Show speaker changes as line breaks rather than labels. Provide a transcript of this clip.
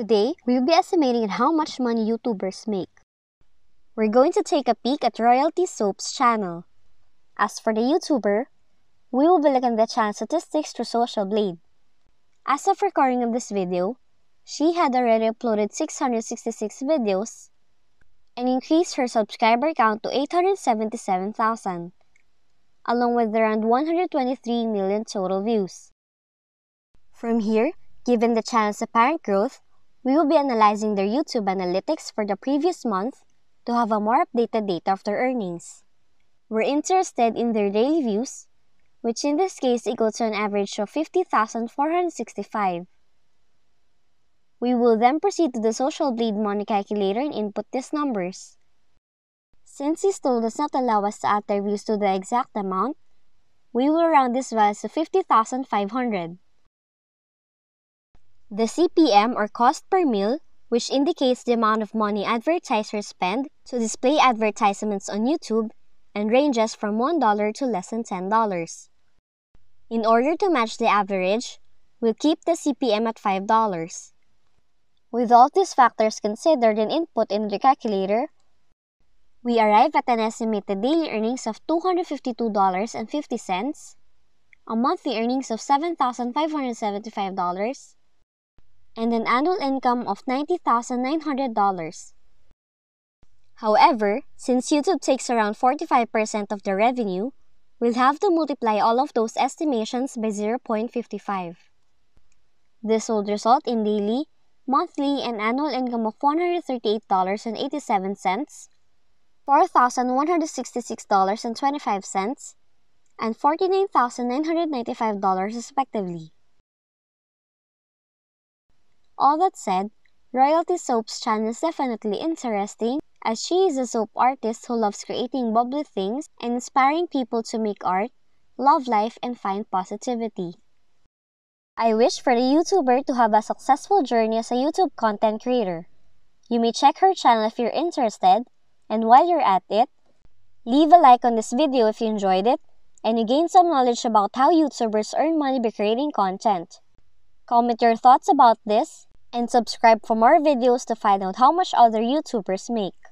Today, we'll be estimating how much money YouTubers make. We're going to take a peek at Royalty Soap's channel. As for the YouTuber, we will be looking at the channel statistics through Social Blade. As of recording of this video, she had already uploaded 666 videos and increased her subscriber count to 877,000, along with around 123 million total views. From here, given the channel's apparent growth, we will be analyzing their YouTube analytics for the previous month to have a more updated data of their earnings. We're interested in their daily views, which in this case equal to an average of 50,465. We will then proceed to the Social Blade Money Calculator and input these numbers. Since this tool does not allow us to add their views to the exact amount, we will round this value to 50,500. The CPM or cost per mil, which indicates the amount of money advertisers spend to display advertisements on YouTube and ranges from $1 to less than $10. In order to match the average, we'll keep the CPM at $5. With all these factors considered and input in the calculator, we arrive at an estimated daily earnings of $252.50, a monthly earnings of $7,575, and an annual income of $90,900. However, since YouTube takes around 45% of the revenue, we'll have to multiply all of those estimations by 0.55. This would result in daily, monthly, and annual income of $138.87, $4,166.25, and $49,995 respectively. All that said, Royalty Soap's channel is definitely interesting as she is a soap artist who loves creating bubbly things and inspiring people to make art, love life, and find positivity. I wish for the YouTuber to have a successful journey as a YouTube content creator. You may check her channel if you're interested, and while you're at it, leave a like on this video if you enjoyed it, and you gain some knowledge about how YouTubers earn money by creating content. Comment your thoughts about this, and subscribe for more videos to find out how much other YouTubers make.